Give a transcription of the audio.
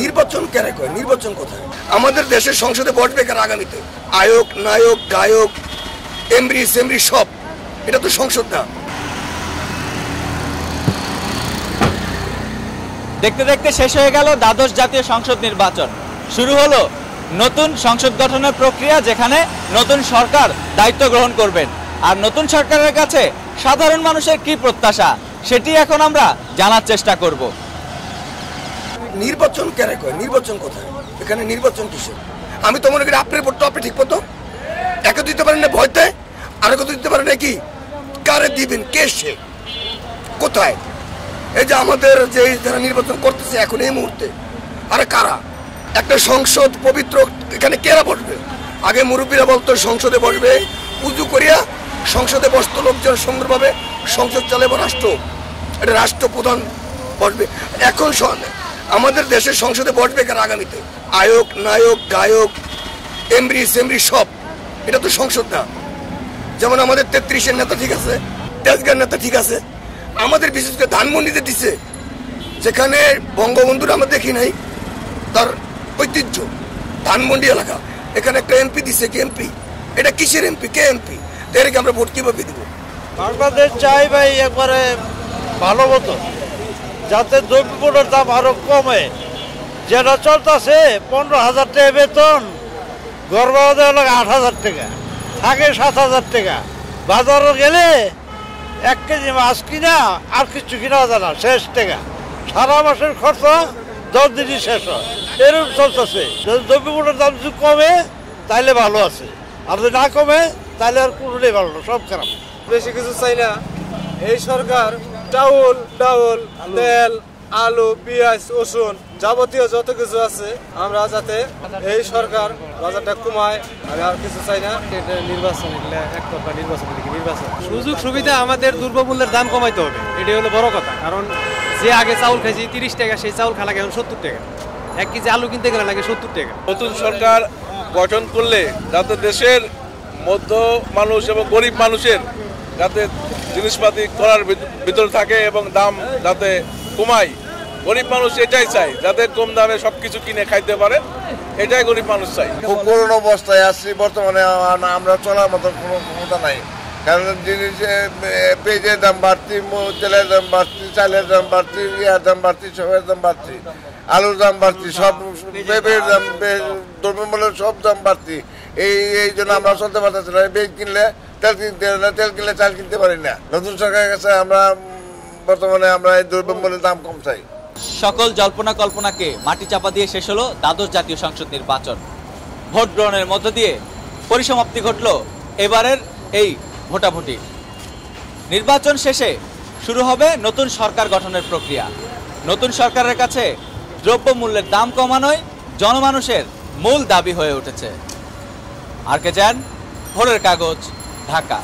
নির্বাচন কেন কয়? নির্বাচন কোথায়? আমাদের দেশের সংসদে বসবে কার আগামীতে। আয়োগ নায়ক গায়ক এমরি, সেমরি সব। এটা তো সংসদ না। দেখতে দেখতে শেষ হয়ে গেল দ্বাদশ জাতীয় সংসদ নির্বাচন। শুরু হলো নতুন সংসদ গঠনের প্রক্রিয়া যেখানে নতুন সরকার দায়িত্ব গ্রহণ করবেন। আর নতুন সরকারের কাছে সাধারণ মানুষের কি প্রত্যাশা, সেটি এখন আমরা জানার চেষ্টা করব। নির্বাচন কেন কয়? নির্বাচন কোথায়? এখানে নির্বাচন কিসের? আমি তো মনে করি আপনার ভোট আপনি ঠিক মতো একে দিতে পারেন না ভয়তে আর একে দিতে পারেন না কি? কারে দিবেন? কে সে? কোথায়? এই যে আমাদের যে যারা নির্বাচন করতেছে এখন এই মুহূর্তে, আরে কারা? একটা সংসদ পবিত্র এখানে কেরা বসবে? আগে মুরব্বীরা বলতো, সংসদে বসবে, উজু করিয়া সংসদে বসতো লোকজন সুন্দরভাবে সংসদ চালাবো রাষ্ট্র। এটা রাষ্ট্রপ্রধান বসবে। এখন আমাদের দেশের সংসদে বসবে কার আগামীতে। আয়োগ, নায়ক, গায়ক, এমরি, সেমরি সব। এটা তো সংসদ না। যেমন আমাদের তেত্রিশের নেতা ঠিক আছে তেজগার নেতা ঠিক আছে। আমাদের বিশেষ করে ধানমন্ডিতে দিছে। যেখানে বঙ্গবন্ধুর আমরা দেখি নাই, তার ঐতিহ্য। ধানমন্ডি এলাকা। এখানে একটা এমপি দিছে, কি এমপি? এটা কিসের এমপি? কে এমপি? এরকে আমরা ভোট কীভাবে দিব? বাংলাদেশ চাই ভাই একবারে ভালো মতো। যাতে দ্রব্যপণ্যের দাম আরও কমে। যেটা চলতেছে পনেরো হাজার টাকা বেতন গর্ভবতী হলো আট হাজার টাকা, থাকে সাত হাজার টাকা। বাজারে গেলে এক কেজি মাছ কিনা, আর কিছু কিনা যায় না, শেষ টাকা। সারা মাসের খরচা দশ দিনই শেষ হয়। এরকম চলতেছে। যদি দ্রব্যপণ্যের দাম যদি কমে, তাইলে ভালো আছে। আর যদি না কমে তাহলে আর কোনোটাই ভালো না, সব খারাপ। বেশি কিছু চাই না। এই সরকার চাউল ডাউল তেল আলু পেঁয়াজ রসুন যাবতীয় যত কিছু আছে আমরা যাতে এই সরকার বাজারটা কমায় আমি আর কিছু চাই না। নির্বাচন এগুলো একতরফা নির্বাচন নির্বাচন? সুযোগ সুবিধা আমাদের দ্রব্যমূল্যের দাম কমাইতে হবে। এটাই হলো বড় কথা। কারণ যে আগে চাউল খাইছি তিরিশ টাকা সেই চাউল খালা এখন সত্তর টাকা। এক কেজি আলু কিনতে গেলে লাগে সত্তর টাকা। নতুন সরকার গঠন করলে যাতে দেশের মধ্য মানুষ এবং গরিব মানুষের যাতে জিনিসপাতি করার ভিত- ভিতর থাকে এবং দাম যাতে কমায়। গরিব মানুষ এটাই চাই যাতে কম দামে সবকিছু কিনে খাইতে পারে এটাই গরিব মানুষ চাই খুব করুণ অবস্থায় আছি বর্তমানে আমরা চলার মতো কোনো ক্ষমতা নাই। কারণ জিনিসে পেঁয়াজের দাম বাড়তি মু- তেলের দাম বাড়তি চালের দাম বাড়তি ইয়ার দাম বাড়তি সবের দাম বাড়তি আলুর দাম বাড়তি সব পেঁপের দাম বে- দ্রব্যমূল্যের সব দাম বাড়তি। এই এই জন্য আমরা চলতে পারতেছি না। পেঁয়াজ কিনলে তেল কিনতে তেল কিনলে চাল কিনতে পারি না। নতুন সরকারের কাছে আমরা বর্তমানে আমরা এই দ্রব্যমূল্যের দাম কম চাই। সকল জল্পনা কল্পনাকে মাটি চাপা দিয়ে শেষ হলো দ্বাদশ জাতীয় সংসদ নির্বাচন। ভোট গ্রহণের মধ্য দিয়ে পরিসমাপ্তি ঘটল এবারের এই ভোটাভুটি। নির্বাচন শেষে শুরু হবে নতুন সরকার গঠনের প্রক্রিয়া। নতুন সরকারের কাছে দ্রব্যমূল্যের দাম কমানোয় জনমানুষের মূল দাবি হয়ে উঠেছে। আর কে চান ভোরের কাগজ ঢাকা।